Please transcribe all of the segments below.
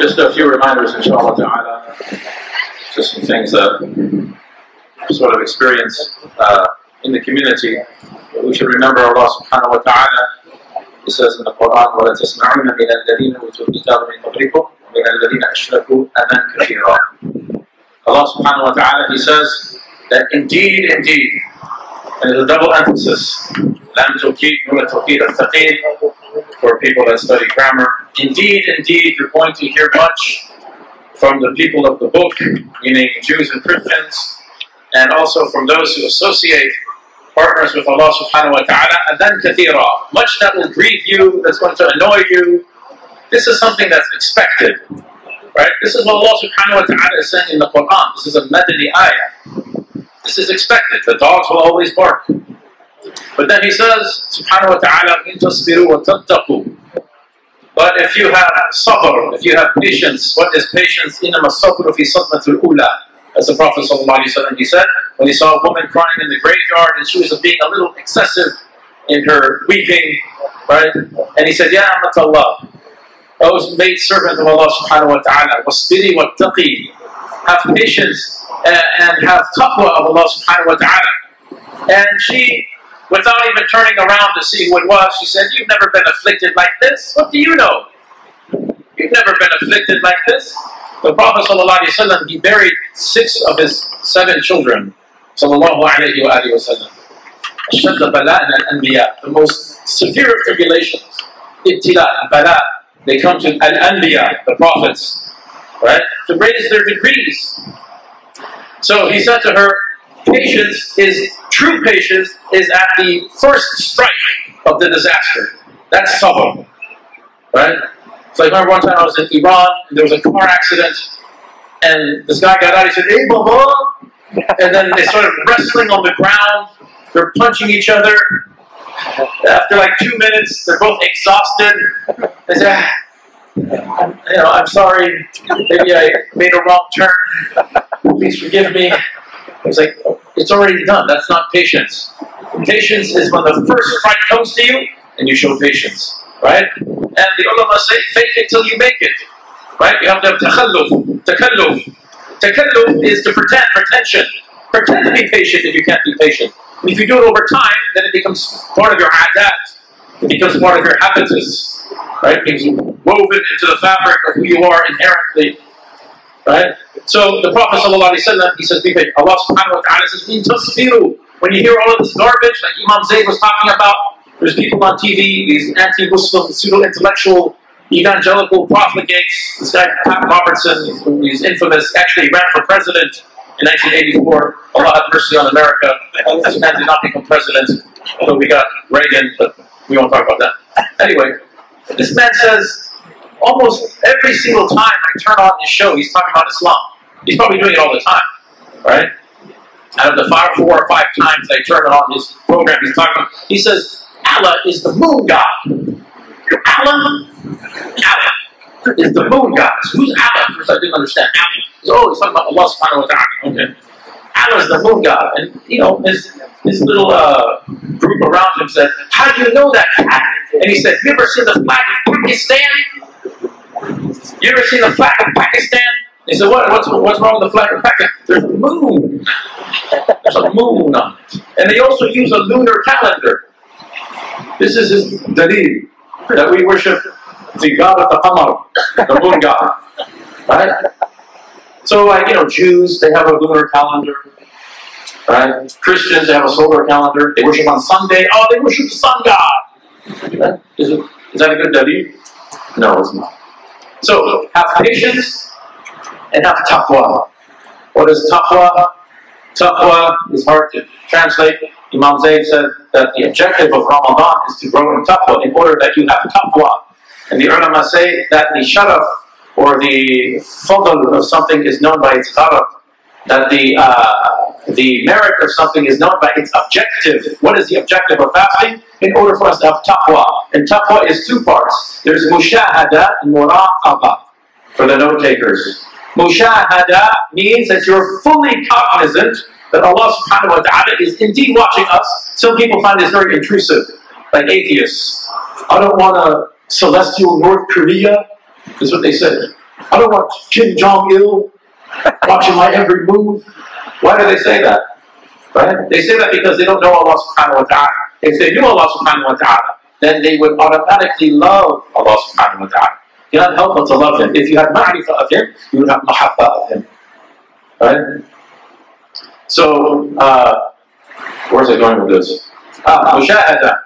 Just a few reminders, inshallah ta'ala. Just some things that sort of experience uh, in the community. We should remember Allah subhanahu wa ta'ala. He says in the Quran, وَلَا تَسْمَعُونَ مِنَ الَّذِينَ أُوتُوا الْكِتَابَ مِنْ قَبْلِكُمْ وَمِنَ الَّذِينَ أَشْرَكُوا أَذًا كَثِيرًا Allah subhanahu wa ta'ala, He says that indeed, indeed, and there's a double emphasis, لَمْ تُوكِيد نُونَ تُوكِيد الثَّقِيل for people that study grammar. Indeed, indeed, you're going to hear much from the people of the book, meaning Jews and Christians, and also from those who associate partners with Allah subhanahu wa ta'ala, and then kathira, much that will grieve you, that's going to annoy you. This is something that's expected. Right? This is what Allah subhanahu wa ta'ala is saying in the Quran. This is a Madani ayah. This is expected. The dogs will always bark. But then he says, subhanahu wa ta'ala, wa. But if you have sabr, if you have patience, what is patience? Inama sabru fi sadmatul ula. As the Prophet ﷺ, he said, when he saw a woman crying in the graveyard and she was being a little excessive in her weeping, right? And he said, Ya Allah, O maid servant of Allah subhanahu wa ta'ala, wasbiri wa taqi, have patience and, and have taqwa of Allah subhanahu wa ta'ala. And she without even turning around to see who it was, she said, You've never been afflicted like this. What do you know? You've never been afflicted like this. The Prophet ﷺ, he buried six of his seven children. The most severe of tribulations. Bala. They come to al-anbiya, the prophets, right? To raise their degrees. So he said to her, patience is true patience is at the first strike of the disaster. That's sabr. Right? So I remember one time I was in Iran and there was a car accident and this guy got out, he said, Hey Baba and then they started wrestling on the ground, they're punching each other. After like two minutes, they're both exhausted. They said, ah, you know, I'm sorry, maybe I made a wrong turn. Please forgive me. I was like, it's already done. That's not patience. Patience is when the first strike comes to you and you show patience. Right? And the ulama say, fake it till you make it. Right? You have to have takhalluf. Takalluf. Takalluf is to pretend, pretension. Pretend to be patient if you can't be patient. And if you do it over time, then it becomes part of your adat. It becomes part of your habitus. Right? It becomes woven into the fabric of who you are inherently. Right? So the Prophet ﷺ, he says, Allah subhanahu wa ta'ala says, In. When you hear all of this garbage, like Imam Zayd was talking about, there's people on TV, these anti-Muslim, pseudo-intellectual, evangelical profligates. This guy, Pat Robertson, he's infamous, actually ran for president in 1984. Allah have mercy on America. This man did not become president, although we got Reagan, but we won't talk about that. Anyway, this man says, almost every single time I turn on his show, he's talking about Islam. He's probably doing it all the time, right? Out of the five, four or five times I turn on his program, he's talking. About, he says Allah is the moon god. Allah, Allah is the moon god. Who's Allah? First, I didn't understand. Allah. He's always talking about Allah Subhanahu wa Taala. Okay. Allah is the moon god, and you know his his little uh, group around him said, "How do you know that?" And he said, "You ever seen the flag of Pakistan?" You ever seen the flag of Pakistan? They said, what, what's, what's wrong with the flag? There's a moon. There's a moon on it. And they also use a lunar calendar. This is his dalil, that we worship the god of the Qamar, the moon god. Right? So, like, you know, Jews, they have a lunar calendar. Right? Christians, they have a solar calendar. They worship on Sunday. Oh, they worship the sun god. Is, it, is that a good dalil? No, it's not. So have patience and have taqwa. What is taqwa? Taqwa is hard to translate. Imam Zayd said that the objective of Ramadan is to grow in taqwa in order that you have taqwa. And the ulama say that the sharaf or the fadl of something is known by its gharab. That the uh, the merit of something is known by its objective. What is the objective of fasting? In order for us to have taqwa. And taqwa is two parts. There's mushahada and muraqaba for the note takers. Mushahada means that you're fully cognizant that Allah subhanahu wa ta'ala is indeed watching us. Some people find this very intrusive, like atheists. I don't want a celestial North Korea, is what they said. I don't want Kim Jong Il watching my every move. Why do they say that? Right? They say that because they don't know Allah subhanahu wa ta'ala. If they knew Allah subhanahu wa ta'ala, then they would automatically love Allah subhanahu wa ta'ala. You cannot help but to love Him. If you had ma'rifah of Him, you would have mahabbah of Him. Right? So, uh, where's it going with this? Ah, mushahada.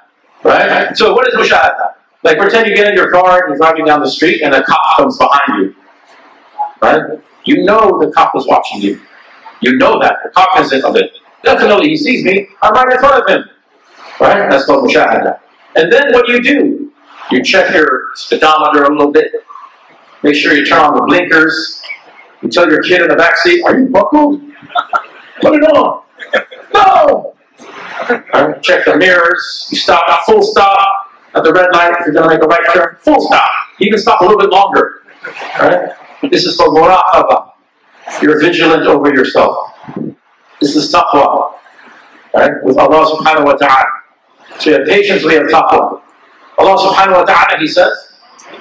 Right? So, what is mushahada? Like, pretend you get in your car and you're driving down the street and a cop comes behind you. Right? You know the cop is watching you. You know that. The cognizant of it. Definitely, he sees me. I'm right in front of him. Right? That's called mushahada. And then what do you do? You check your speedometer a little bit. Make sure you turn on the blinkers. You tell your kid in the back seat, are you buckled? Put it on. No! Right, check the mirrors. You stop at full stop at the red light if you're going to make a right turn. Full stop. You can stop a little bit longer. Right? This is called muraqabah. You're vigilant over yourself. This is taqwa. Right? With Allah subhanahu wa ta'ala. So we have patience, we have taqwa. Allah subhanahu wa ta'ala, He says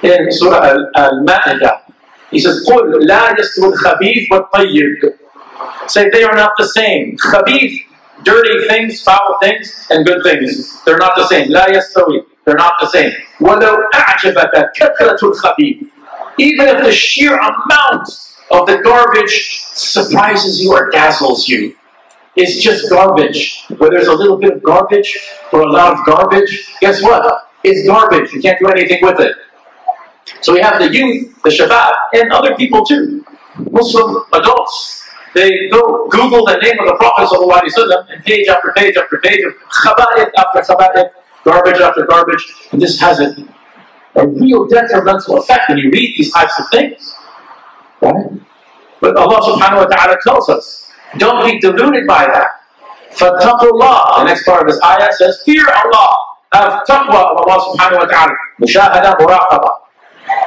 in Surah Al-Ma'idah, He says, قُلْ لَا يَسْتُوِ الْخَبِيث وَالطَّيِّبِ Say they are not the same. Khabith, dirty things, foul things, and good things. They're not the same. La yastawi. They're not the same. وَلَوْ أَعْجَبَكَ كَثْرَةُ الْخَبِيث Even if the sheer amount of the garbage surprises you or dazzles you, it's just garbage. Where there's a little bit of garbage or a lot of garbage, guess what? It's garbage. You can't do anything with it. So we have the youth, the shabab, and other people too. Muslim adults they go Google the name of the Prophet and page after page after page of khaba'ith after khaba'ith, garbage after garbage, and this has a, a real detrimental effect when you read these types of things. Right? But Allah subhanahu wa ta'ala tells us, don't be deluded by that. Fattaqullah, the next part of this ayah says, fear Allah. Have taqwa of Allah subhanahu wa ta'ala. Mushahada muraqabah.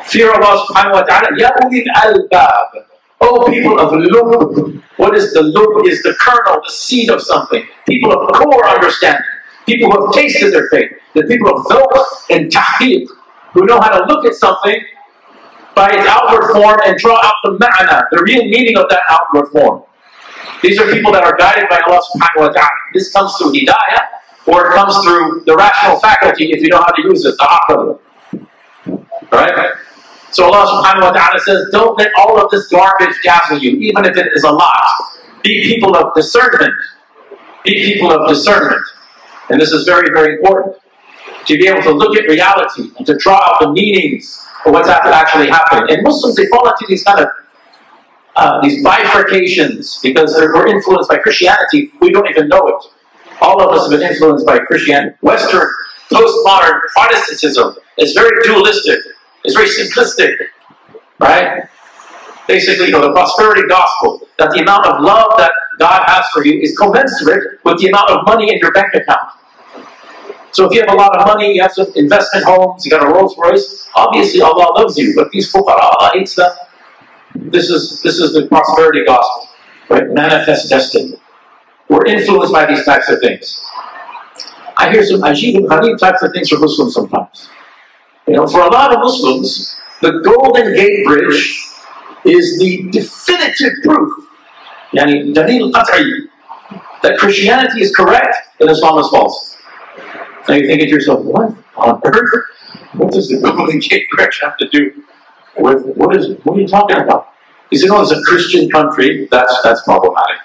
Fear Allah subhanahu wa ta'ala. Ya ulil albab. Oh, people of lub. What is the lub? Is the kernel, the seed of something. People of core understanding. People who have tasted their faith. The people of dhawq and tahqiq. Who know how to look at something by its outward form and draw out the ma'ana, the real meaning of that outward form. These are people that are guided by Allah subhanahu wa ta'ala. This comes through hidayah, or it comes through the rational faculty if you know how to use it, the aql. Right? So Allah subhanahu wa ta'ala says, don't let all of this garbage dazzle you, even if it is a lot. Be people of discernment. Be people of discernment. And this is very, very important. To be able to look at reality and to draw out the meanings of what's actually happening. And Muslims, they fall into these kind of uh, these bifurcations because we're influenced by Christianity. We don't even know it. All of us have been influenced by Christianity. Western postmodern Protestantism is very dualistic. It's very simplistic, right? Basically, you know, the prosperity gospel, that the amount of love that God has for you is commensurate with the amount of money in your bank account. So if you have a lot of money, you have some investment homes, you got a Rolls Royce, obviously Allah loves you. But these fuqara, Allah hates them. This is, this is the prosperity gospel, right? Manifest destiny. We're influenced by these types of things. I hear some ajib and types of things from Muslims sometimes. You know, for a lot of Muslims, the Golden Gate Bridge is the definitive proof, yani dalil qat'i, that Christianity is correct and Islam is false. Now you think to yourself, what on earth? What does the Golden Gate Bridge have to do with what is what are you talking about? He said, no, it's a Christian country. That's that's problematic.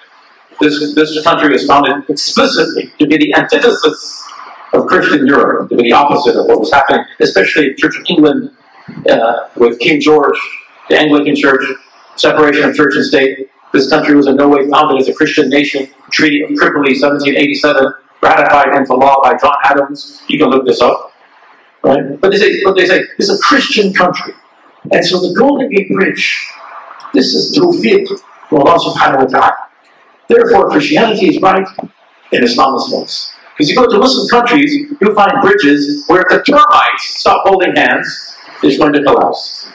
This this country was founded explicitly to be the antithesis of Christian Europe, to be the opposite of what was happening, especially Church of England uh, with King George, the Anglican Church, separation of church and state. This country was in no way founded as a Christian nation. Treaty of Tripoli, 1787, ratified into law by John Adams. You can look this up. Right? But they say, but they say, it's a Christian country. And so the Golden Gate Bridge, this is tawfiq from Allah subhanahu wa ta'ala. Therefore, Christianity is right and Islam is false. Because you go to Muslim countries, you'll find bridges where if the termites stop holding hands, it's going to collapse.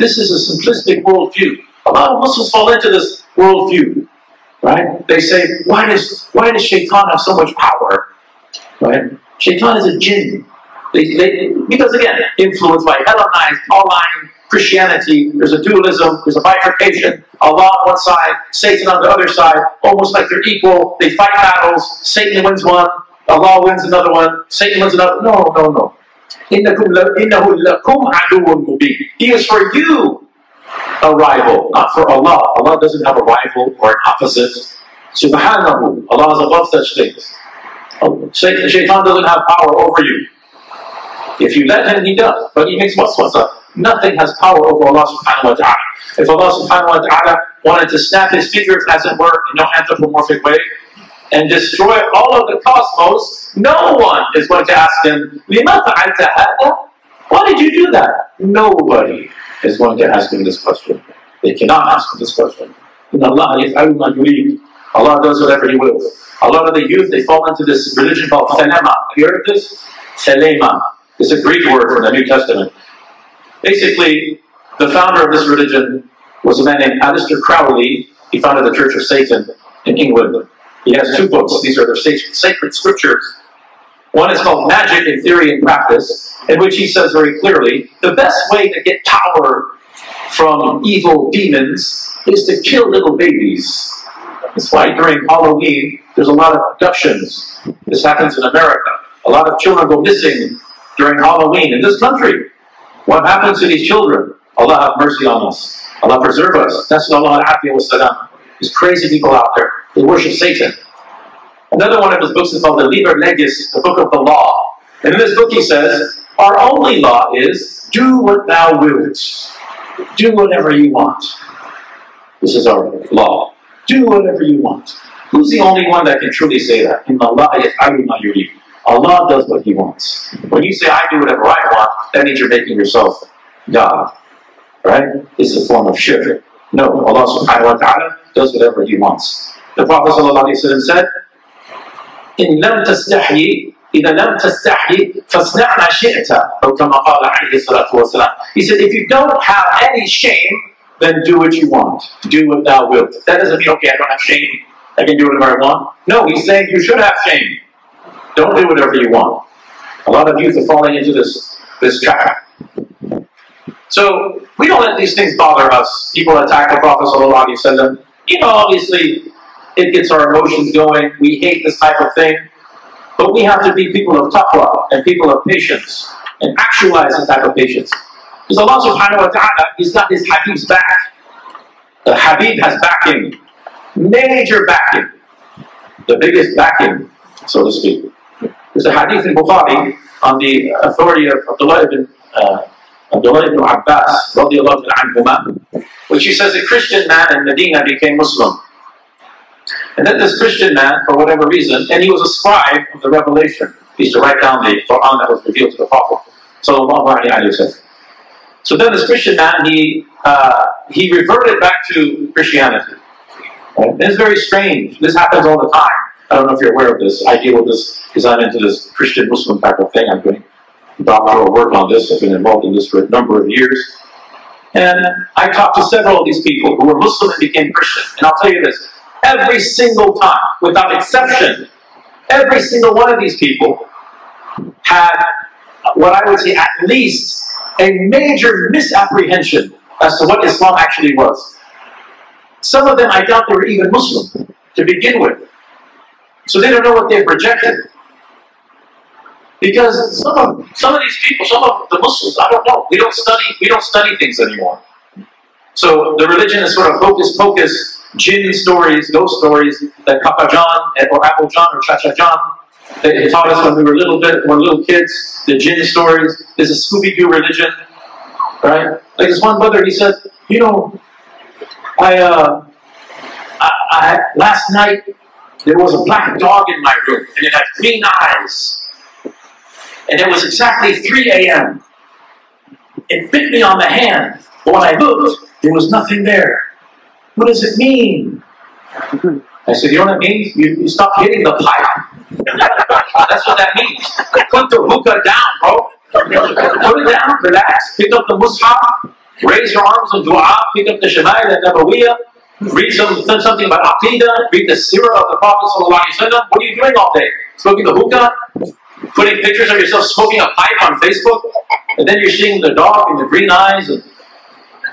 This is a simplistic worldview. A lot of Muslims fall into this worldview. Right? They say, why does why does shaitan have so much power? Right? Shaitan is a jinn. They, they, because again, influenced by Hellenized, Pauline Christianity, there's a dualism, there's a bifurcation. Allah on one side, Satan on the other side, almost like they're equal. They fight battles. Satan wins one, Allah wins another one, Satan wins another. No, no, no. He is for you a rival, not for Allah. Allah doesn't have a rival or an opposite. Subhanahu, Allah is above such things. Oh, Shaitan doesn't have power over you. If you let him, he does, but he makes waswasa. Nothing has power over Allah subhanahu wa ta'ala. If Allah subhanahu wa ta'ala wanted to snap his fingers, as it were, in no anthropomorphic way, and destroy all of the cosmos, no one is going to ask him, Why did you do that? Nobody is going to ask him this question. They cannot ask him this question. Allah Allah does whatever He wills. A lot of the youth, they fall into this religion called Thelema. Have you heard of this? Thelema. It's a Greek word from the New Testament. Basically, the founder of this religion was a man named Aleister Crowley. He founded the Church of Satan in England. He has two books. These are their sacred scriptures. One is called Magic in Theory and Practice, in which he says very clearly the best way to get power from evil demons is to kill little babies. That's why during Halloween, there's a lot of abductions. This happens in America. A lot of children go missing during Halloween in this country. What happens to these children? Allah have mercy on us. Allah preserve us. That's what Allah al wa salam. There's crazy people out there. They worship Satan. Another one of his books is called the Liber Legis, the book of the law. And in this book he says, our only law is, do what thou wilt. Do whatever you want. This is our law. Do whatever you want. Who's the only one that can truly say that? In Allah does what He wants. When you say, I do whatever I want, that means you're making yourself God. Right? It's a form of shirk. No, Allah subhanahu wa ta'ala does whatever He wants. The Prophet ﷺ said, إن لم تستحي إذا لم تستحي فاصنع ما شئت أو كما قال عليه الصلاة والسلام He said if you don't have any shame then do what you want do what thou wilt that doesn't mean okay I don't have shame I can do whatever I want no he's saying you should have shame don't do whatever you want. A lot of youth are falling into this this trap. So we don't let these things bother us. People attack the Prophet ﷺ you know obviously it gets our emotions going. We hate this type of thing. But we have to be people of taqwa and people of patience and actualize this type of patience. Because Allah subhanahu wa ta'ala, He's got His Habib's back. The Habib has backing, major backing, the biggest backing, so to speak. There's a hadith in Bukhari on the authority of Abdullah ibn, uh, Abdullah ibn Abbas, anhuma, which he says a Christian man in Medina became Muslim. And then this Christian man, for whatever reason, and he was a scribe of the revelation. He used to write down the Quran that was revealed to the Prophet. So then this Christian man, he, uh, he reverted back to Christianity. It's very strange. This happens all the time. I don't know if you're aware of this. I deal with this because I'm into this Christian Muslim type of thing. I'm doing doctoral work on this. I've been involved in this for a number of years. And I talked to several of these people who were Muslim and became Christian. And I'll tell you this every single time, without exception, every single one of these people had what I would say at least a major misapprehension as to what Islam actually was. Some of them, I doubt they were even Muslim to begin with. So they don't know what they've rejected. Because some of some of these people, some of the Muslims, I don't know. We don't study we don't study things anymore. So the religion is sort of hocus pocus jinn stories, ghost stories that Kaka John or Apple John or Cha Cha John they taught us when we were little bit, when little kids, the jinn stories. There's a Scooby-Doo religion, right? Like this one brother, he said, you know, I, uh, I, I, last night there was a black dog in my room, and it had green eyes, and it was exactly 3 a.m. It bit me on the hand, but when I looked, there was nothing there. What does it mean? I said, you know what it means? You, you stop hitting the pipe. That's what that means. Put the hookah down, bro. Put it down, relax, pick up the mushaf, raise your arms in dua, pick up the Shama'il and Nabawiyah, read some, something about Aqidah, read the Sirah of the Prophet What are you doing all day? Smoking the hookah? Putting pictures of yourself smoking a pipe on Facebook? And then you're seeing the dog and the green eyes and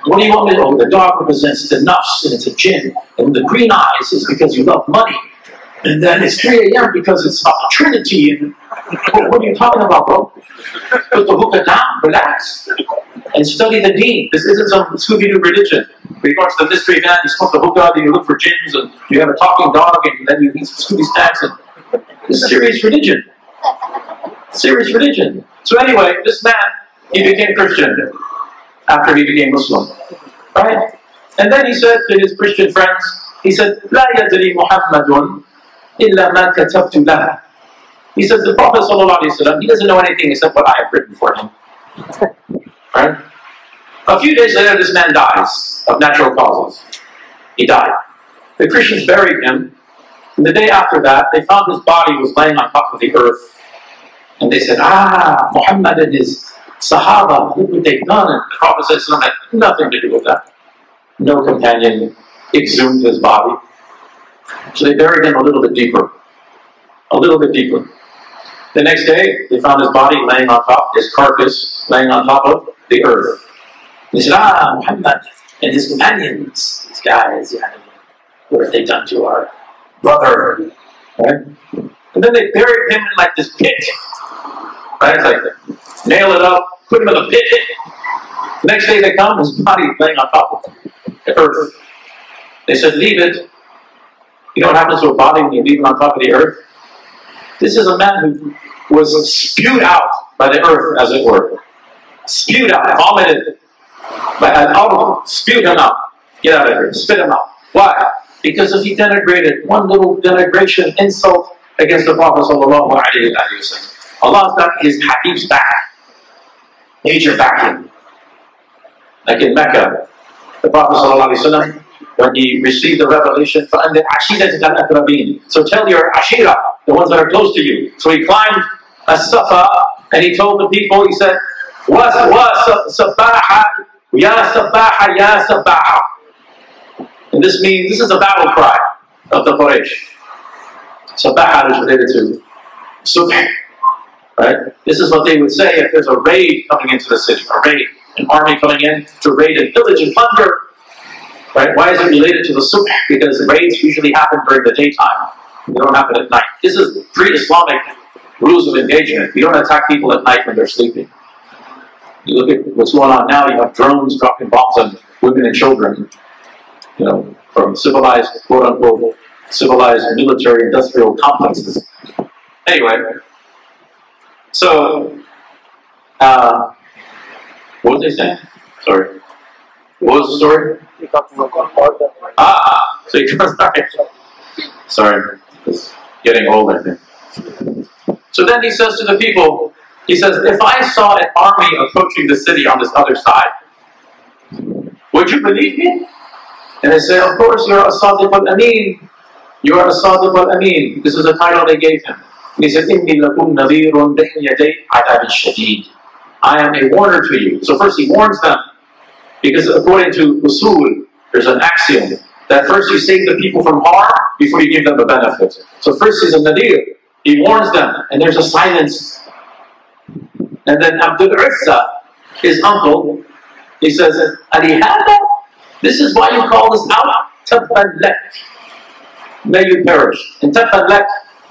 What do you want me to? Oh, the dog represents the nafs and it's a jinn. And the green eyes is because you love money. And then it's 3 a.m. because it's the Trinity. And what, what are you talking about, bro? Put the hookah down, relax, and study the deen. This isn't some Scooby Doo religion. He goes go to the mystery event, you smoke the hookah, and you look for jinns, and you have a talking dog, and then you eat some Scooby snacks. And it's serious religion. Serious religion. So anyway, this man, he became Christian after he became Muslim. Right? And then he said to his Christian friends, he said, لا يدري محمد إلا ما كتبت له. He says, the Prophet وسلم, he doesn't know anything except what I have written for him. Right? A few days later, this man dies of natural causes. He died. The Christians buried him. And the day after that, they found his body was laying on top of the earth. And they said, Ah, Muhammad and his Sahaba, what they've done. And the Prophet had nothing to do with that. No companion exhumed his body. So they buried him a little bit deeper. A little bit deeper. The next day, they found his body laying on top, his carcass laying on top of the earth. They said, Ah, Muhammad and his companions, these guys, yeah, what have they done to our brother? Right? And then they buried him in like this pit. Right? It's like, nail it up, put him in the pit. The next day they come, his body laying on top of the earth. They said, leave it. You know what happens to a body when you leave it on top of the earth? This is a man who was spewed out by the earth, as it were. Spewed out, vomited. By an out, spewed him out. Get out of here, spit him out. Why? Because if he denigrated one little denigration, insult against the Prophet sallallahu alaihi wasallam. Allah's got his Habib's back. Major backing. Like in Mecca, the Prophet sallallahu alaihi wasallam when he received the revelation, فَأَنْدِ عَشِيرَةِ الْأَقْرَبِينَ So tell your ashira, the ones that are close to you. So he climbed a safa and he told the people, he said, وَسَبَّاحَ Ya Sabaha, Ya Sabaha. And this means, this is a battle cry of the Quraysh. Sabaha is related to Subh. Right? This is what they would say if there's a raid coming into the city, a raid, an army coming in to raid and pillage and plunder. Right? Why is it related to the Subh? Because raids usually happen during the daytime. They don't happen at night. This is pre-Islamic rules of engagement. You don't attack people at night when they're sleeping. You look at what's going on now, you have drones dropping bombs on women and children. You know, from civilized, quote unquote, civilized military industrial complexes. Anyway, so, uh, what was they saying? Sorry. What was the story? Ah, so goes, sorry. Sorry, it's getting old, I think. So then he says to the people, he says, If I saw an army approaching the city on this other side, would you believe me? And they say, Of course, you're a sa'di al Amin. You are a sa'di al Amin. This is the title they gave him. And he said, Inni lakum nadirun shadeed. I am a warner to you. So first he warns them, because according to Usul, there's an axiom that first you save the people from harm before you give them the benefit. So first he's a nadir. He warns them, and there's a silence and then Abdul Uzza, his uncle, he says, Alihada, this is why you call this out Tabbalek. May you perish. And Tabbalek,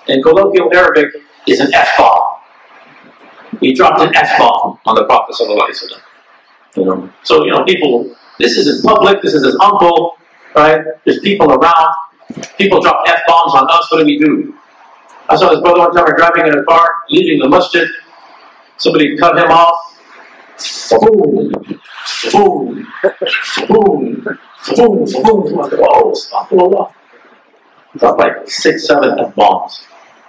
in colloquial Arabic, is an F-bomb. He dropped an F-bomb on the Prophet you know. So, you know, people, this is in public, this is his uncle, right? There's people around. People drop F-bombs on us, what do we do? I saw his brother one time, driving in a car, leaving the masjid. Somebody cut him off. Boom, boom, boom, boom, boom. Go, oh, astaghfirullah. Dropped like six, seven F-bombs.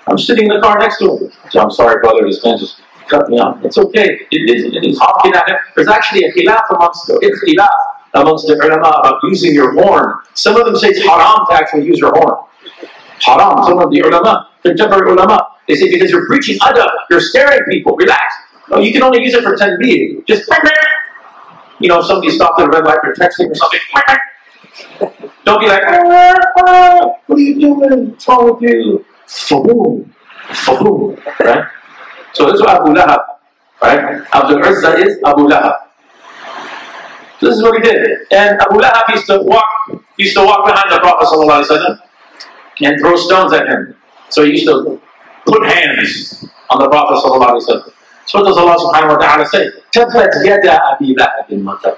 I'm sitting in the car next to him. So I'm sorry, brother, this man just cut me off. It's okay. It, he's honking at him. There's actually a khilaf amongst the khilaf amongst the ulama about using your horn. Some of them say it's haram to actually use your horn. Haram. Some of the ulama, contemporary ulama, they say because you're preaching adab, you're scaring people. Relax. No, you can only use it for tanbih. Just you know, if somebody stopped at a red light, you're texting or something. Don't be like, ah, ah, what are you doing? What's wrong with you? Faboom. Faboom. Right? So this is Abu Lahab. Right? Abdul Uzza is Abu Lahab. So This is what he did. And Abu Lahab used to walk, used to walk behind the Prophet ﷺ and throw stones at him. So he used to put hands on the Prophet ﷺ. So does Allah subhanahu wa ta'ala say, Tabbat yada abi lahabin matab.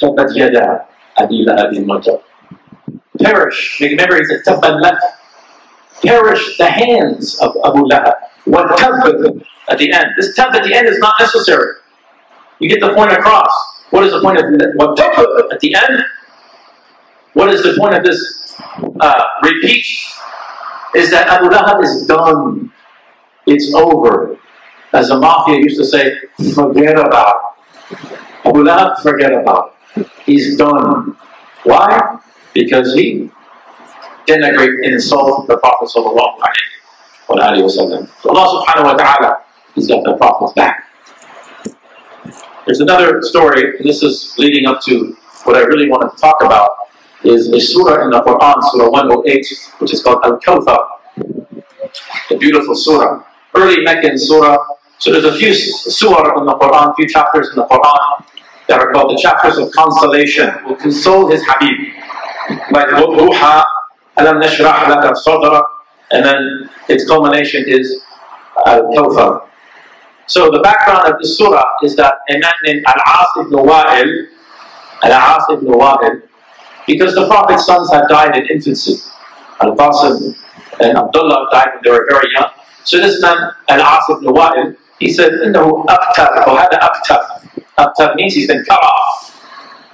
Tabbat yada abi lahabin matab. Perish, make memory said, Tabbat. Perish the hands of Abu Lahab. What tab at the end. This tab at the end is not necessary. You get the point across. What is the point of what at the end? What is the point of this uh, repeat? Is that Abu Lahab is done. It's over. As the mafia used to say, forget about Abu not forget about He's done. Why? Because he denigrate and insult the Prophet sallallahu alaihi wasallam. So Allah subhanahu wa ta'ala He's got the Prophet's back. There's another story, and this is leading up to what I really wanted to talk about, is a surah in the Quran, Surah 108, which is called Al-Kawthar. A beautiful surah. Early Meccan surah. So there's a few surah in the Quran, a few chapters in the Quran that are called the chapters of consolation. Will console his Habib. Like Duha, Alam Nashrah Laka Sadrak, and then its culmination is uh, Al-Kawthar. So the background of the surah is that a man named Al-As ibn Wa'il, Al-As ibn Wa'il, because the Prophet's sons had died in infancy. Al-Qasim and Abdullah died when they were very young. So this man, Al-As ibn Wa'il, he said, إنه أبتر, or had أبتر. Abtar means he's been cut off.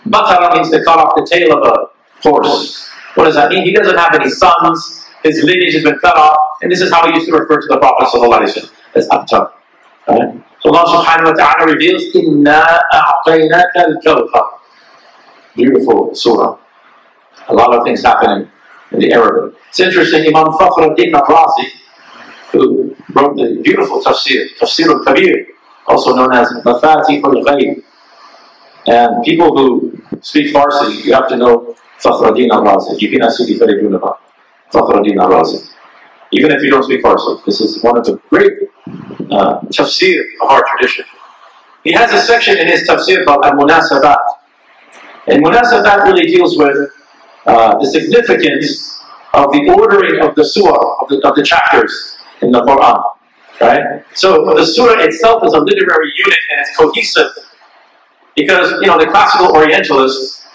Batara means to cut off the tail of a horse. What does that mean? He doesn't have any sons. His lineage has been cut off. And this is how he used to refer to the Prophet as Abtar. Right? So Allah subhanahu wa ta'ala reveals, Inna a'tainaka al-kawthar. Beautiful surah. A lot of things happening in the Arabic. It's interesting, Imam Fakhr al-Din al-Razi, who wrote the beautiful tafsir, Tafsir al-Kabir, also known as Mafatih al-Ghayb. And people who speak Farsi, you have to know Fakhr al-Din al-Razi. You cannot see the Fakhr al-Din al-Razi. Even if you don't speak Farsi, this is one of the great uh, tafsir of our tradition. He has a section in his tafsir called Al-Munasabat. And Munasabat really deals with uh, the significance of the ordering of the surah, of the, of the chapters in the Quran. Right? So the surah itself is a literary unit and it's cohesive. Because, you know, the classical Orientalists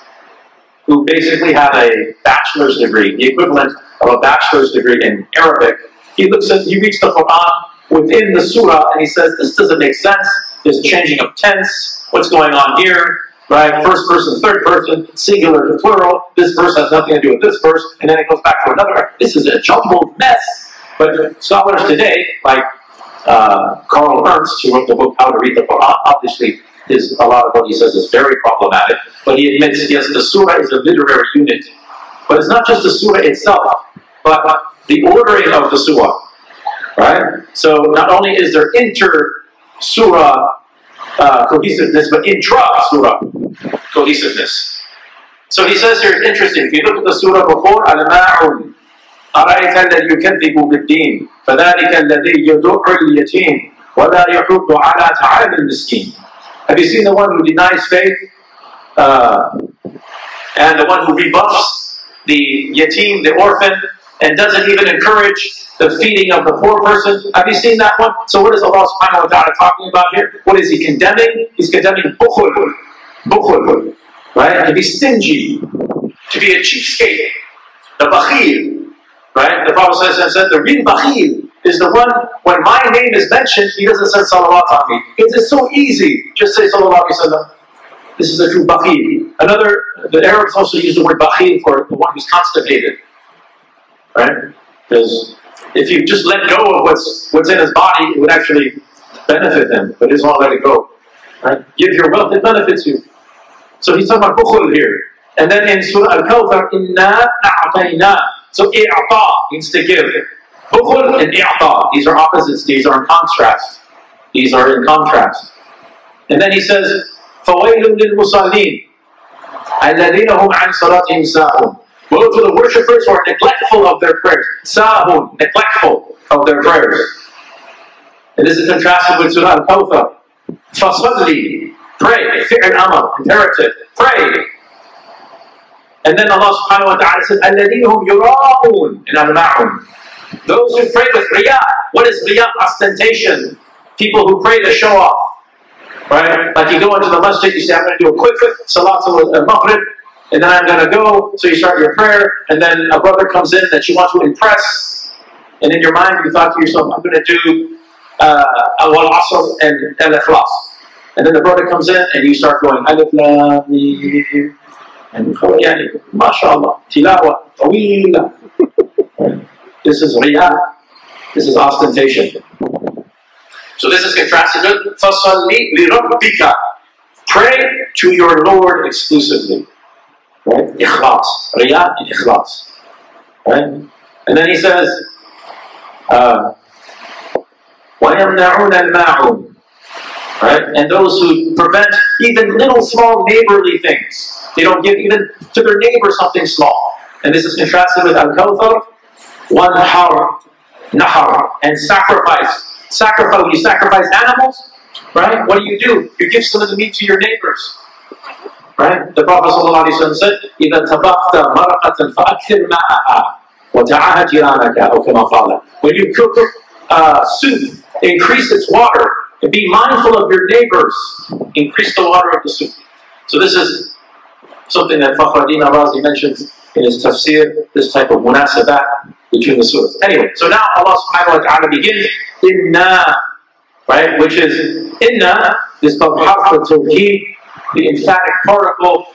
who basically have a bachelor's degree, the equivalent of a bachelor's degree in Arabic, he looks at, he reads the Quran within the surah and he says, this doesn't make sense. There's changing of tense. What's going on here? Right? First person, third person, singular to plural. This verse has nothing to do with this verse. And then it goes back to another. This is a jumbled mess. But scholars today, like uh, Carl Ernst, who wrote the book How to Read the Quran, obviously his, a lot of what he says is very problematic. But he admits, yes, the surah is a literary unit. But it's not just the surah itself, but the ordering of the surah. Right? So not only is there inter surah uh, cohesiveness, but intra surah cohesiveness. So he says here, it's interesting. If you look at the surah before, al-ma'un, أرأيت الذي يكذب بالدين فذلك الذي يدع اليتيم ولا يحض على طعام المسكين Have you seen the one who denies faith uh, and the one who rebuffs the yatim, the orphan, and doesn't even encourage the feeding of the poor person. Have you seen that one? So what is Allah subhanahu wa ta'ala talking about here? What is he condemning? He's condemning bukhul. Bukhul. Right? To be stingy. To be a cheapskate. The bakhil. Right? The Prophet said, the real bakhil is the one, when my name is mentioned, he doesn't say salawat on me. Because it's so easy. Just say salawat sallam. This is a true bakhil. Another, the Arabs also use the word bakhil for the one who's constipated. Right? Because if you just let go of what's what's in his body, it would actually benefit him. But he doesn't want to let it go. Right? Give your wealth, it benefits you. So he's talking about bukhul here. And then in Surah Al-Kawthar, inna a'tayna. So i'ata means to give. Bukhul and i'ta, these are opposites, these are in contrast. These are in contrast. And then he says, فَوَيْلٌ لِلْمُصَلِّينَ الَّذِينَ هُمْ عَنْ صَلَاتِهِمْ سَاهُونَ Woe to the worshippers who are neglectful of their prayers. Sahun, neglectful of their prayers. And this is contrasted with Surah Al-Kawthar. Fasalli, Pray. Fi'l amr, imperative. Pray. And then Allah subhanahu wa ta'ala said, الَّذِينَ هُمْ يُرَاءُونَ in al-ma'un. Those who pray with riyah. What is riyah? Ostentation. People who pray to show off. Right? Like you go into the masjid, you say, I'm going to do a quick, quick salat al-maghrib, and then I'm going to go, so you start your prayer, and then a brother comes in that you want to impress, and in your mind you thought to yourself, I'm going to do uh, awal asr and al-ikhlas. And then the brother comes in, and you start going, alif lam mim, and يعني ما شاء الله تلاوة طويلة This is riyah. This is ostentation. So this is contrasted with فَصَلِّ لِرَبِّكَ Pray to your Lord exclusively. Right? Ikhlas. Riyah and ikhlas. Right? And then he says, uh, وَيَمْنَعُونَ الْمَاعُونَ Right? And those who prevent even little small neighborly things. They don't give even to their neighbor something small. And this is contrasted with Al-Kawthar, one nahar, nahar, and sacrifice. Sacrifice, you sacrifice animals, right? What do you do? You give some of the meat to your neighbors. Right? The Prophet ﷺ said, إِذَا تَبَقْتَ مَرَقَةً فَأَكْثِرْ مَاءَهَا وَتَعَهَ جِيرَانَكَ أو كما قال. When you cook uh, soup, increase its water and be mindful of your neighbors. Increase the water of the soup. So this is something that Fakhruddin ar-Razi mentions in his tafsir, this type of munasabat between the surahs. Anyway, so now Allah subhanahu wa ta'ala begins inna, right, which is inna is called harf the emphatic particle,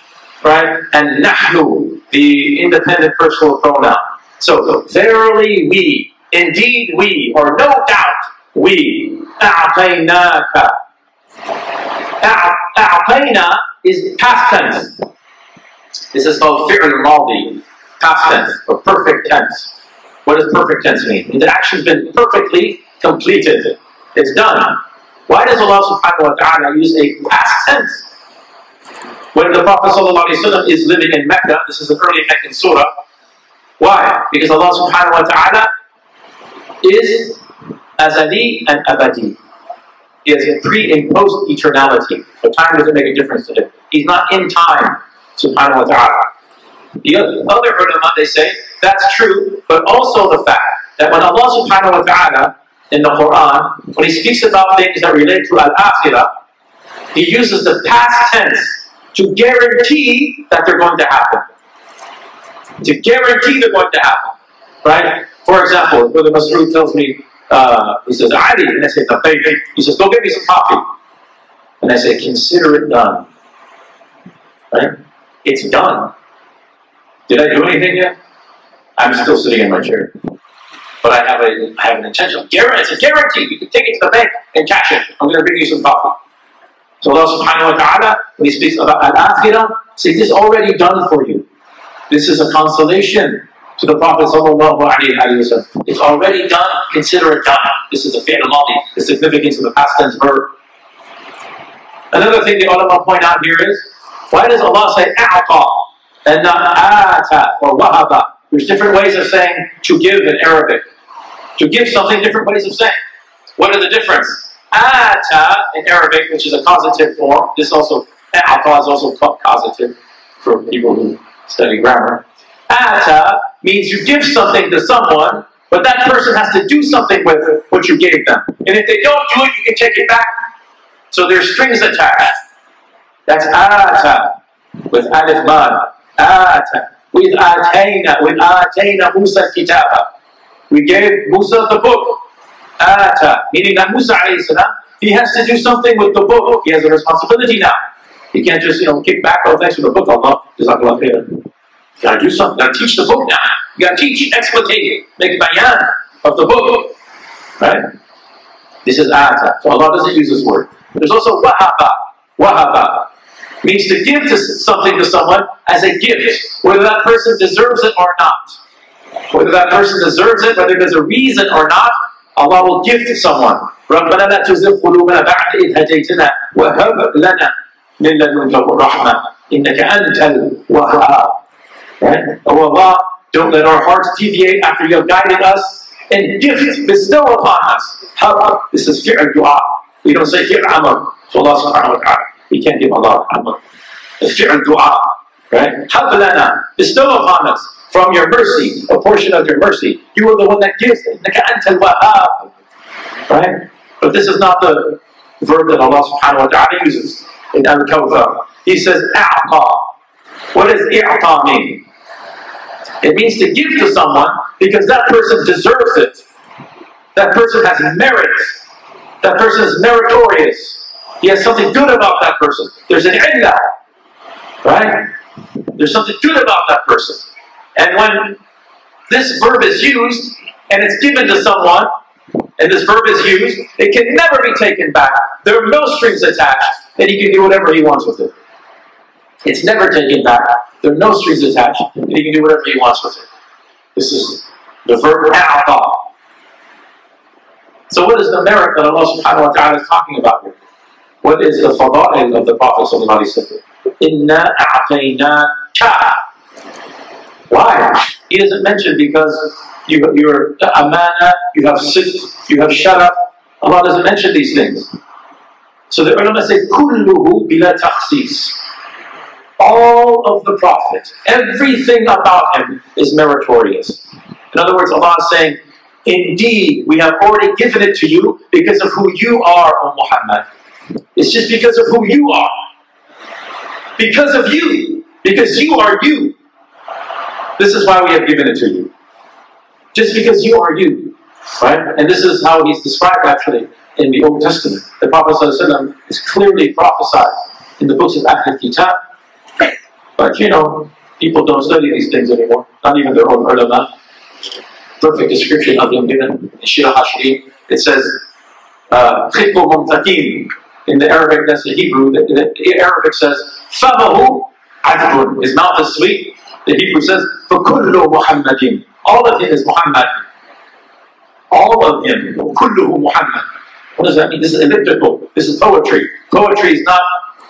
right, and nahnu, the independent personal pronoun. So, verily we, indeed we, or no doubt we, a'tainaka. A'tayna is past tense. This is called fi'l madi, past tense, or perfect tense. What does perfect tense mean? The action's been perfectly completed. It's done. Why does Allah subhanahu wa ta'ala use a past tense? When the Prophet ﷺ is living in Mecca, this is an early Meccan surah. Why? Because Allah subhanahu wa ta'ala is azali and abadi. He has pre and post eternality. So time doesn't make a difference to him. He's not in time, subhanahu wa ta'ala. The other ulama, they say, that's true, but also the fact that when Allah subhanahu wa ta'ala in the Quran, when he speaks about things that relate to al-akhirah, he uses the past tense to guarantee that they're going to happen. To guarantee they're going to happen. Right? For example, Brother Masroor tells me, uh, he says, Ali, and I say, baby. He says, go get me some coffee. And I say, consider it done. Right? It's done. Did I do anything yet? I'm still sitting in my chair. But I have a I have an intention. Guarantee, it's a guarantee. You can take it to the bank and cash it. I'm going to bring you some coffee. So Allah subhanahu wa ta'ala, when He speaks about al-akhirah, say this is already done for you. This is a consolation to the Prophet wasallam. It's already done. Consider it done. This is a fi'l madi, the significance of the past tense verb. Another thing the ulama point out here is, why does Allah say a'ta and not ata or wahaba? There's different ways of saying to give in Arabic. To give something, different ways of saying. What are the difference? Ata in Arabic, which is a causative form. This also, a'ta is also causative for people who study grammar. Ata means you give something to someone, but that person has to do something with what you gave them. And if they don't do it, you can take it back. So there's strings attached. That's ata with alif mad. Ata with atayna with atayna Musa kitaba. We gave Musa the book. Ata meaning that Musa salam, he has to do something with the book. He has a responsibility now. He can't just you know kick back. Oh, thanks for the book, Allah. Jazakallah khair. You gotta do something. You gotta teach the book now. You gotta teach, explicate, make bayan of the book. Right? This is ata. So Allah doesn't use this word. There's also wahaba. Wahaba means to give to something to someone as a gift, whether that person deserves it or not. Whether that person deserves it, whether there's a reason or not, Allah will give to someone. ربنا لا تزغ قلوبنا بعد إذ هديتنا وهب لنا من لدنك رحمة إنك أنت الوهاب. Right? Oh Allah, don't let our hearts deviate after you have guided us and gift bestow upon us. This is fear fi'l dua. We don't say fi'l amal. So Allah subhanahu wa ta'ala. we can't give Allah hamd. Fi'l dua, right? Hablana, bestow upon us from your mercy, a portion of your mercy. You are the one that gives. Right? But this is not the verb that Allah subhanahu wa ta'ala uses in Al Kawthar. He says, A'ta. What does i'ta mean? It means to give to someone because that person deserves it. That person has merit. That person is meritorious. He has something good about that person. There's an illah. Right? There's something good about that person. And when this verb is used and it's given to someone, and this verb is used, it can never be taken back. There are no strings attached, and he can do whatever he wants with it. It's never taken back. There are no strings attached, and he can do whatever he wants with it. This is the verb a'ata. So what is the merit that Allah subhanahu wa ta'ala is talking about here? What is the fada'il of the Prophet sallallahu alayhi wa sallam? Inna a'tainaka. Why? He doesn't mention because you, you're amana, you have sit, you have sharaf. Allah doesn't mention these things. So the ulama say, kulluhu bila takhsis. All of the Prophet, everything about him is meritorious. In other words, Allah is saying, Indeed, we have already given it to you because of who you are, O Muhammad. It's just because of who you are. Because of you. Because you are you. This is why we have given it to you. Just because you are you. Right? And this is how he's described actually in the Old Testament. The Prophet is clearly prophesied in the books of Ahl Kitab research, you know, people don't study these things anymore, not even their own ulama. Perfect description of them given in Shir HaShirim. It says, uh, In the Arabic, that's the Hebrew. The, the Arabic says, Famahu Adbun. His mouth is sweet. The Hebrew says, Fakullu Muhammadin. All of him is Muhammad. All of him. Kulluhu Muhammad. What does that mean? This is elliptical. This is poetry. Poetry is not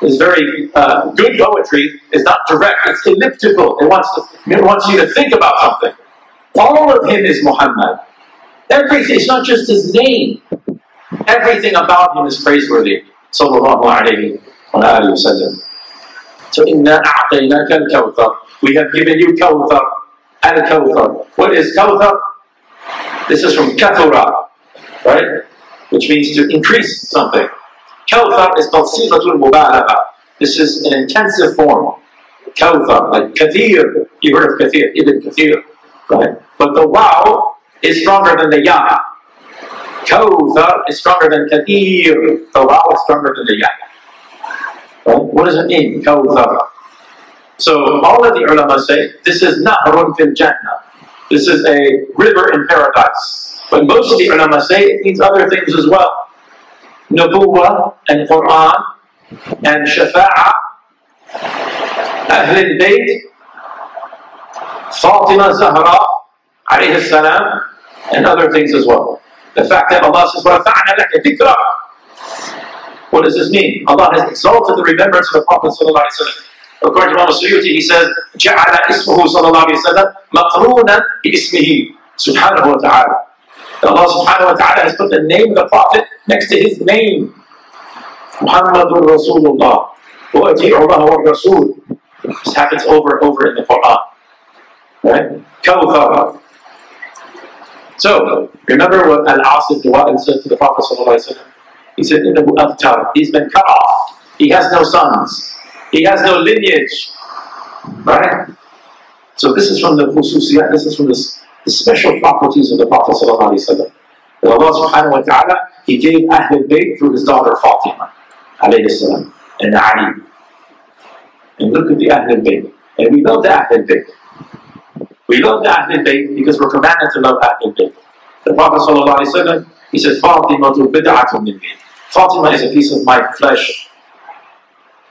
is very uh, good poetry. It's not direct. It's elliptical. It wants to, it wants you to think about something. All of him is Muhammad. Everything. It's not just his name. Everything about him is praiseworthy. Wa. So inna al-kawthar. We have given you Kawthar, Al Kawthar. What is Kawthar? This is from Kathura, right? Which means to increase something. Kawthar is called Sighatul Mubalagha. This is an intensive form. Kawthar, like Kathir. You heard of Kathir, Ibn Kathir, right? But the waw is stronger than the ya. Kawthar is stronger than Kathir. The waw is stronger than the ya. Right? What does it mean, Kawthar? So all of the ulama say this is nahrun fil jannah. This is a river in paradise. But most of the ulama say it means other things as well. Nubuwa and Quran and Shafa'a, Ahl al-Bayt, Fatima Zahra, alayhi salam, and other things as well. The fact that Allah says, وَرَفَعْنَا لَكَ ذِكْرَكَ What does this mean? Allah has exalted the remembrance of the Prophet sallallahu alaihi wasallam. According to Imam Suyuti, he says, جعل اسمه صلى الله عليه وسلم مقرونا باسمه سبحانه وتعالى. Allah subhanahu wa ta'ala has put the name of the Prophet next to his name. Muhammadur Rasulullah. Rasul. This happens over and over in the Quran. Right? So, remember what Al-As ibn Wa'il said to the Prophet He said, إِنَّهُ أَبْتَرْ He's been cut off. He has no sons. He has no lineage. Right? So this is from the khususiyat, this is from the the special properties of the Prophet ﷺ. That Allah subhanahu wa ta'ala, He gave Ahlul Bayt through His daughter Fatima salam, and Ali. And look at the Ahlul Bayt. And we love the Ahlul Bayt. We love the Ahlul Bayt because we're commanded to love Ahlul Bayt. The Prophet ﷺ, he says, Fatima tu bid'atun min Fatima is a piece of my flesh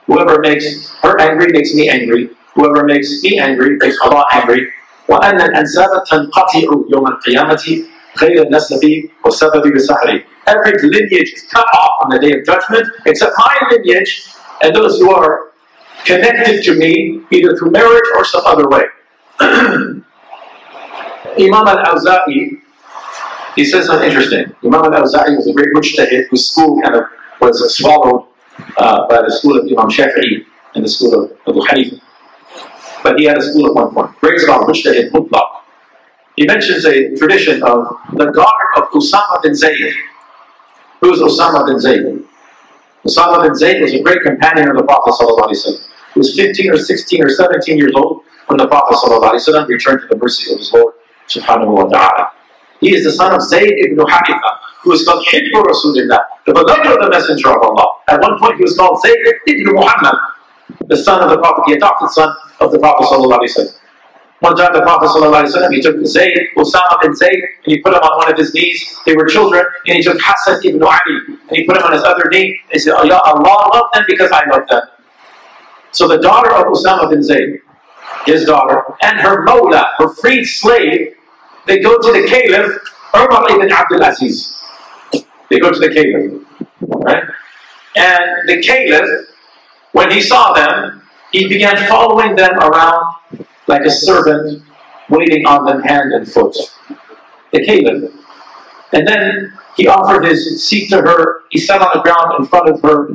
Whoever makes her angry makes me angry. Whoever makes me angry makes Allah angry. وأن الأنساب تنقطع يوم القيامة غير النسب والسبب بسحري. Every lineage is cut off on the day of judgment except my lineage and those who are connected to me either through marriage or some other way. Imam al-Awza'i, he says something interesting. Imam al-Awza'i was a great mujtahid whose school kind of was swallowed uh, by the school of Imam Shafi'i and the school of Abu Hanifa. But he had a school at one point. Brings about Mujtahid Mutlaq. He mentions a tradition of the daughter of Usama bin Zayd. Who is Usama bin Zayd? Usama bin Zayd was a great companion of the Prophet. He was 15 or 16 or 17 years old when the Prophet ﷺ returned to the mercy of his Lord subhanahu wa ta'ala. He is the son of Zayd ibn Haritha, who is called Hibbu Rasulullah, the beloved of the Messenger of Allah. At one point he was called Zayd ibn Muhammad, the son of the Prophet, the adopted son of the Prophet ﷺ. One time the Prophet ﷺ, he took Zayd, Osama bin Zayd, and he put him on one of his knees. They were children, and he took Hassan ibn Ali, and he put him on his other knee. And he said, Ya Allah, love them because I love them. So the daughter of Osama bin Zayd, his daughter, and her Mawla, her freed slave, they go to the Caliph, Umar ibn Abdul Aziz. They go to the Caliph, right? And the Caliph, when he saw them, he began following them around like a servant waiting on them hand and foot. The Caliph. And then he offered his seat to her. He sat on the ground in front of her.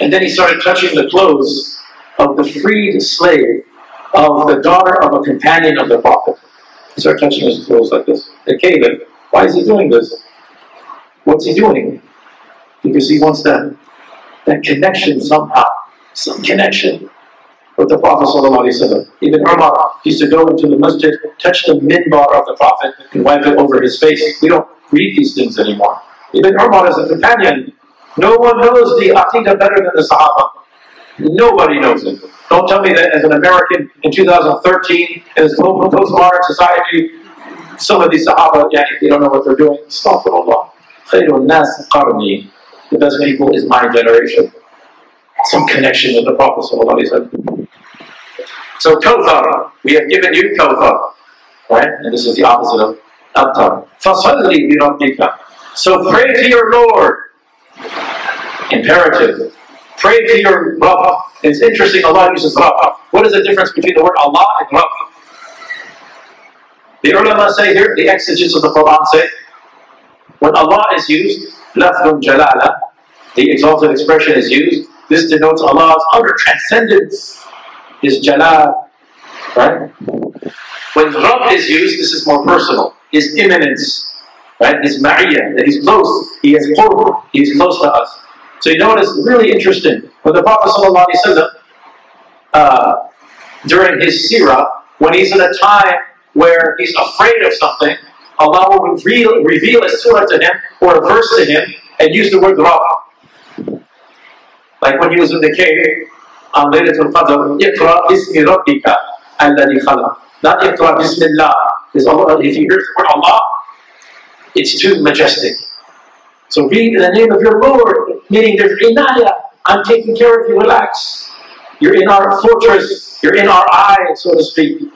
And then he started touching the clothes of the freed slave of the daughter of a companion of the Prophet. He started touching his clothes like this. The Caliph. Why is he doing this? What's he doing? Because he wants that, that connection somehow. Some connection with the Prophet ﷺ. Even Umar used to go into the masjid, touch the minbar of the Prophet, and wipe it over his face. We don't read these things anymore. Even Umar as a companion, no one knows the Aqidah better than the Sahaba. Nobody knows it. Don't tell me that as an American in 2013, in this postmodern society, some of these Sahaba, yeah, they don't know what they're doing. Astaghfirullah. Khairun nas qarni. The best people is my generation some connection with the Prophet. So Kawthar, we have given you Kawthar. Right? And this is the opposite of abtar. Fasalli birabbika. So pray to your Lord. Imperative. Pray to your Rabb. It's interesting, Allah uses Rabb. What is the difference between the word Allah and Rabb? The ulama say here, the exegetes of the Quran say, when Allah is used, lafdun jalala, the exalted expression is used, this denotes Allah's utter transcendence, His jalal, right? When Rabb is used, this is more personal, His immanence, right? His ma'iyah, that He's close, He is qurb, He is close to us. So you know what is really interesting? When the Prophet ﷺ, uh, during his seerah, when he's in a time where he's afraid of something, Allah will reveal, reveal a surah to him or a verse to him and use the word Rabb. Like when he was in the cave on Laylatul Qadr, Iqra bismi rabbika alladhi khalaq. Not Iqra bismillah. Because Allah, if you hear the word Allah, it's too majestic. So read in the name of your Lord, meaning there's inayah. I'm taking care of you, relax. You're in our fortress, you're in our eye, so to speak.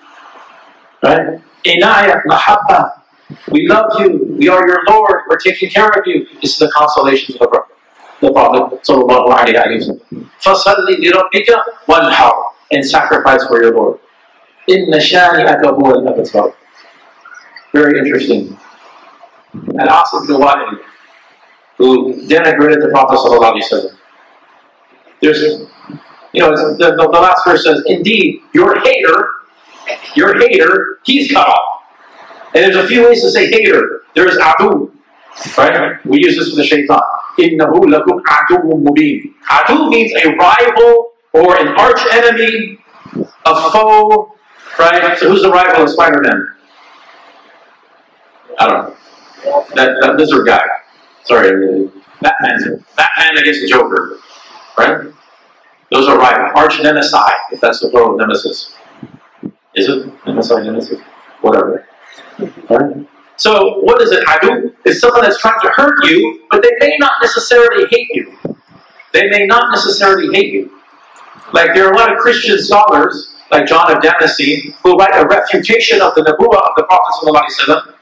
Right? Inayah, mahabba. We love you, we are your Lord, we're taking care of you. This is the consolation to the Prophet. The Prophet sallam. And sacrifice for your Lord. Inna shani'aka huwa al-abtar. Very interesting. Al-As ibn who denigrated the Prophet sallam. There's, you know, the, the, the last verse says, Indeed, your hater, your hater, he's cut off. And there's a few ways to say hater. There's adu, right? We use this for the shaitan innahu lakum aduwwun mubin. Adu means a rival or an arch enemy, a foe, right? So who's the rival of Spider-Man? I don't know. That, that lizard guy. Sorry, Batman. Batman against the Joker, right? Those are rival, Arch nemesis, if that's the plural of nemesis. Is it? Nemesis, nemesis? Whatever. Right? So what is it? Adu is someone that's trying to hurt you, but they may not necessarily hate you. They may not necessarily hate you. Like there are a lot of Christian scholars, like John of Damascene, who write a refutation of the Nabuwa of the Prophet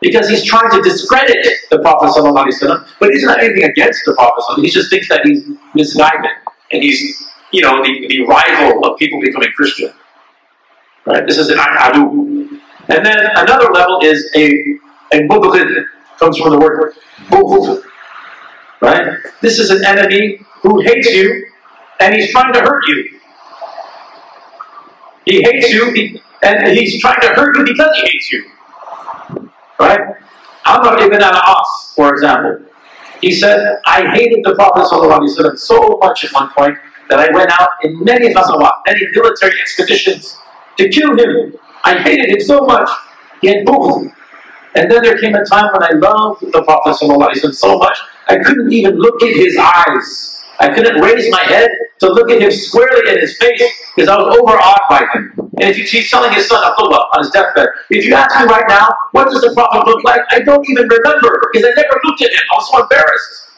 because he's trying to discredit the Prophet but he's not anything against the Prophet. He just thinks that he's misguided and he's, you know, the, the rival of people becoming Christian. Right? This is an adu. And then another level is a, a mubghid, comes from the word bughd. Right? This is an enemy who hates you and he's trying to hurt you. He hates you and he's trying to hurt you because he hates you. Right? Amr ibn al-As, for example, he said, I hated the Prophet ﷺ so much at one point that I went out in many ghazawat, many military expeditions to kill him. I hated him so much. Had both. And then there came a time when I loved the Prophet so much, I couldn't even look at his eyes. I couldn't raise my head to look at him squarely in his face because I was overawed by him. And if you, he's telling his son Abdullah on his deathbed, if you ask me right now, what does the Prophet look like? I don't even remember because I never looked at him. I was so embarrassed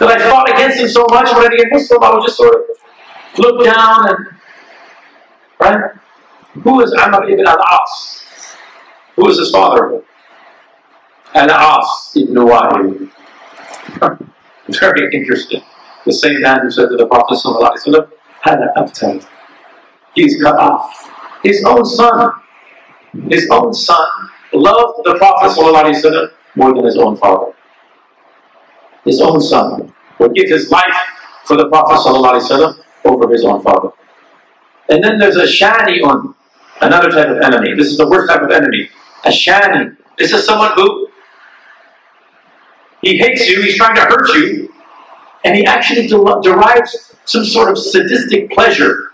that I fought against him so much when I became Muslim. I would just sort of look down and, right? Who is Amr ibn al-As? Who is his father? Al-As ibn Wa'il. Very interesting. The same man who said to the Prophet ﷺ, had an appetite. He's cut off. His own son, his own son loved the Prophet ﷺ more than his own father. His own son would give his life for the Prophet ﷺ over his own father. And then there's a shani'un, another type of enemy. This is the worst type of enemy. A shani. This is someone who he hates you, he's trying to hurt you, and he actually derives some sort of sadistic pleasure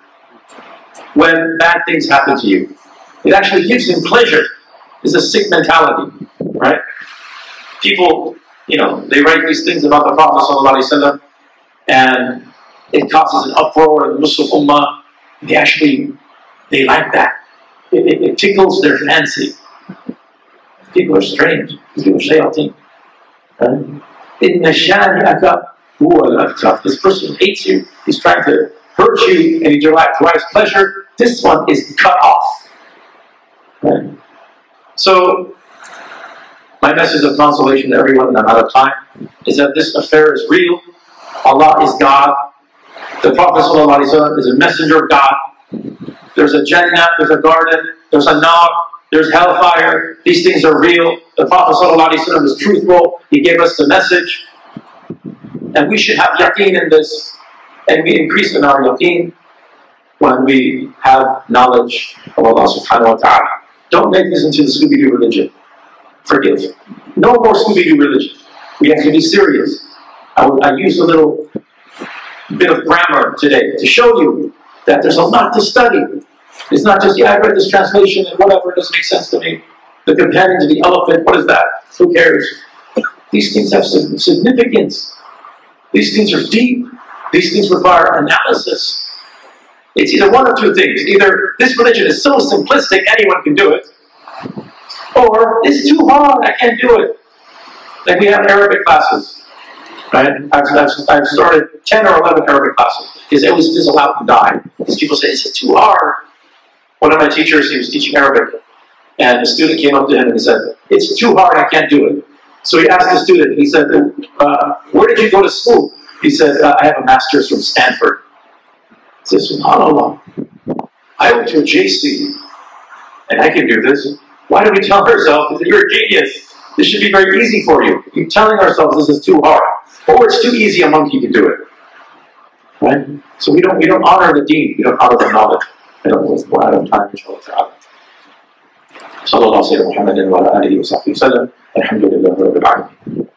when bad things happen to you. It actually gives him pleasure. It's a sick mentality, right? People, you know, they write these things about the Prophet and it causes an uproar in the Muslim Ummah. They actually, they like that. It, it, it tickles their fancy. People are strange. People are shayateen. Um, in the uh, uh, uh, this person hates you, he's trying to hurt you, and he derives pleasure. This one is cut off. Right? So, my message of consolation to everyone, and I'm out of time, is that this affair is real. Allah is God. The Prophet is a messenger of God. There's a Jannah, there's a garden, there's a Nar, there's hellfire. These things are real. The Prophet ﷺ is truthful. He gave us the message. And we should have yaqeen in this. And we increase in our yaqeen when we have knowledge of Allah subhanahu wa ta'ala. Don't make this into the Scooby-Doo religion. Forgive. No more Scooby-Doo religion. We have to be serious. I, I used a little bit of grammar today to show you that there's a lot to study. It's not just, yeah, I read this translation and whatever, it doesn't make sense to me. The companion to the elephant, what is that? Who cares? These things have significance. These things are deep. These things require analysis. It's either one of two things. Either this religion is so simplistic anyone can do it, or it's too hard, I can't do it. Like we have Arabic classes. Right? I've, I've, I've started 10 or 11 Arabic classes because it always fizzle and die. Because people say, is too hard. One of my teachers, he was teaching Arabic, and a student came up to him and said, it's too hard, I can't do it. So he asked the student, he said, uh, where did you go to school? He said, uh, I have a master's from Stanford. He says, SubhanAllah, I went to a JC, and I can do this. Why do we tell ourselves that you're a genius? This should be very easy for you. You're telling ourselves this is too hard. Or it's too easy, a monkey can do it. Right? So we don't we don't honor the deen, we don't honor the knowledge. I don't know we're out of time, inshallah. صلى الله عليه وسلم محمد وعلى اله وصحبه وسلم الحمد لله رب العالمين